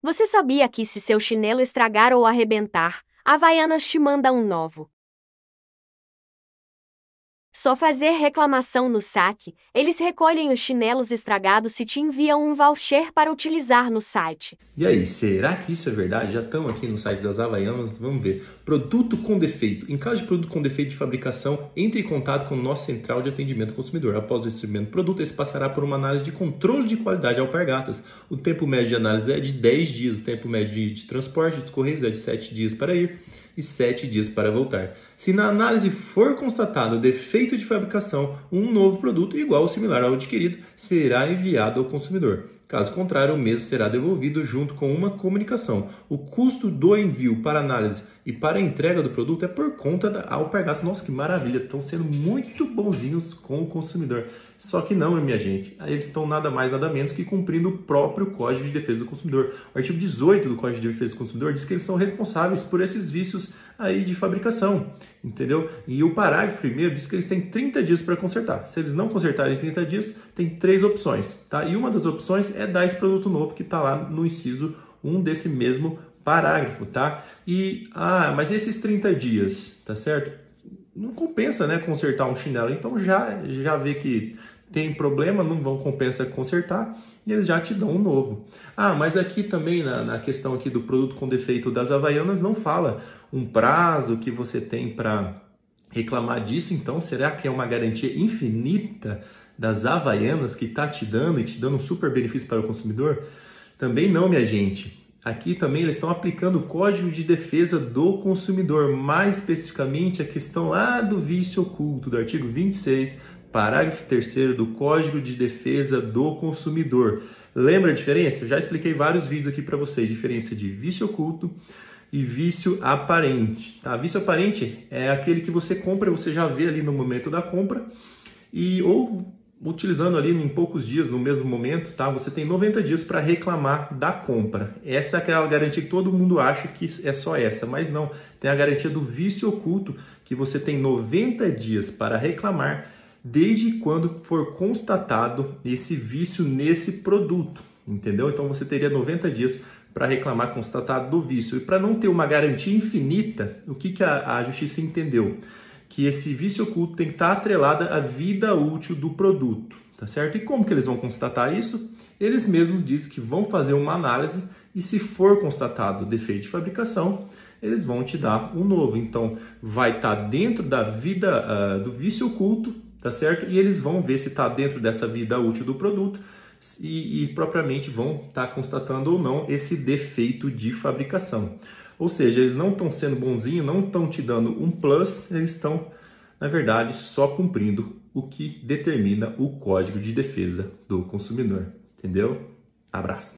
Você sabia que se seu chinelo estragar ou arrebentar, a Havaianas te manda um novo? Só fazer reclamação no saque, eles recolhem os chinelos estragados e te enviam um voucher para utilizar no site. E aí, será que isso é verdade? Já estamos aqui no site das Havaianas, vamos ver. Produto com defeito. Em caso de produto com defeito de fabricação, entre em contato com o nosso central de atendimento ao consumidor. Após o recebimento do produto, esse passará por uma análise de controle de qualidade alpargatas. O tempo médio de análise é de 10 dias, o tempo médio de, de transporte dos correios é de 7 dias para ir e 7 dias para voltar. Se na análise for constatado defeito de fabricação, um novo produto igual ou similar ao adquirido será enviado ao consumidor. Caso contrário, o mesmo será devolvido junto com uma comunicação. O custo do envio para análise e para entrega do produto é por conta da Alpargatas. Nossa, que maravilha! Estão sendo muito bonzinhos com o consumidor. Só que não, minha gente. Eles estão nada mais, nada menos que cumprindo o próprio Código de Defesa do Consumidor. O artigo 18 do Código de Defesa do Consumidor diz que eles são responsáveis por esses vícios aí de fabricação, entendeu? E o parágrafo primeiro diz que eles têm 30 dias para consertar. Se eles não consertarem em 30 dias, tem três opções, tá? E uma das opções é dar esse produto novo que está lá no inciso 1 desse mesmo parágrafo, tá? E, ah, mas esses 30 dias, tá certo? Não compensa, né, consertar um chinelo. Então já, já vê que tem problema, não vão compensa consertar e eles já te dão um novo. Ah, mas aqui também na, na questão aqui do produto com defeito das Havaianas não fala um prazo que você tem para reclamar disso, então será que é uma garantia infinita das Havaianas que está te dando e te dando um super benefício para o consumidor? Também não, minha gente. Aqui também eles estão aplicando o Código de Defesa do Consumidor, mais especificamente a questão lá do vício oculto, do artigo 26, parágrafo 3 do Código de Defesa do Consumidor. Lembra a diferença? Eu já expliquei vários vídeos aqui para vocês, diferença de vício oculto e vício aparente. Tá? Vício aparente é aquele que você compra, você já vê ali no momento da compra e ou utilizando ali em poucos dias, no mesmo momento, tá? Você tem 90 dias para reclamar da compra. Essa é aquela garantia que todo mundo acha que é só essa, mas não. Tem a garantia do vício oculto, que você tem 90 dias para reclamar desde quando for constatado esse vício nesse produto, entendeu? Então você teria 90 dias para reclamar constatado do vício. E para não ter uma garantia infinita, o que, que a, a justiça entendeu? Que esse vício oculto tem que estar atrelado à vida útil do produto, tá certo? E como que eles vão constatar isso? Eles mesmos dizem que vão fazer uma análise e se for constatado defeito de fabricação, eles vão te dar um novo. Então, vai estar dentro da vida uh, do vício oculto, tá certo? E eles vão ver se está dentro dessa vida útil do produto e, e propriamente vão estar tá constatando ou não esse defeito de fabricação. Ou seja, eles não estão sendo bonzinhos, não estão te dando um plus, eles estão, na verdade, só cumprindo o que determina o Código de Defesa do Consumidor. Entendeu? Abraço.